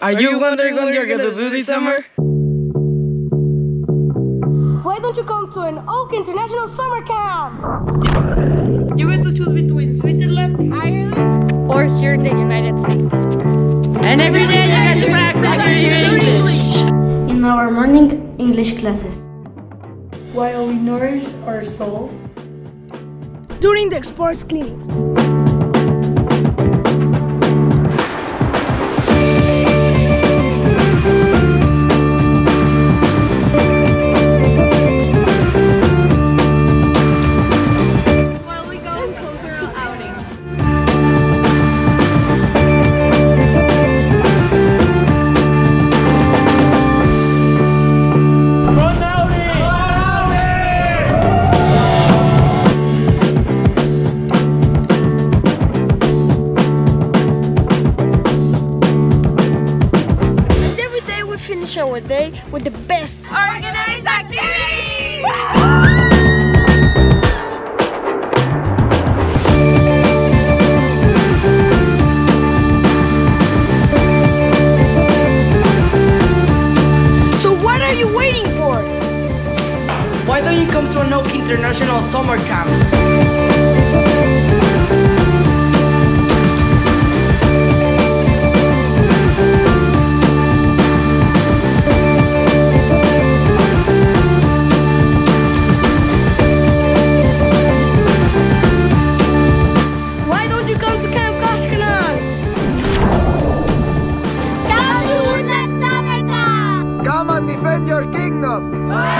Are you wondering what you're gonna do this summer? Why don't you come to an Oak International Summer Camp? You get to choose between Switzerland, Ireland, or here in the United States. And every day you get to practice your English. In our morning English classes. while we nourish our soul. During the sports clinic. Finish our day with the best. Organized activities! So what are you waiting for? Why don't you come to an Oak International Summer Camp? up.